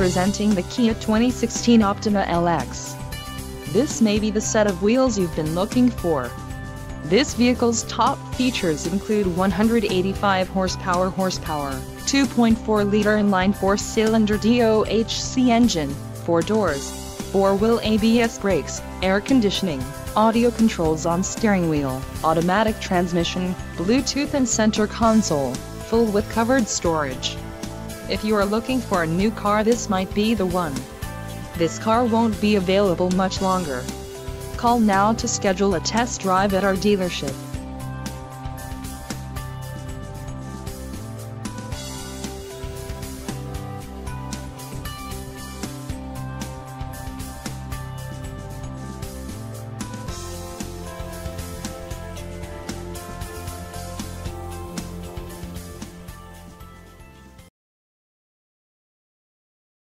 Presenting the Kia 2016 Optima LX. This may be the set of wheels you've been looking for. This vehicle's top features include 185 horsepower horsepower, 2.4-liter inline four-cylinder DOHC engine, 4 doors, 4-wheel ABS brakes, air conditioning, audio controls on steering wheel, automatic transmission, Bluetooth and center console, full with covered storage. If you are looking for a new car this might be the one. This car won't be available much longer. Call now to schedule a test drive at our dealership.